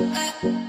uh, uh.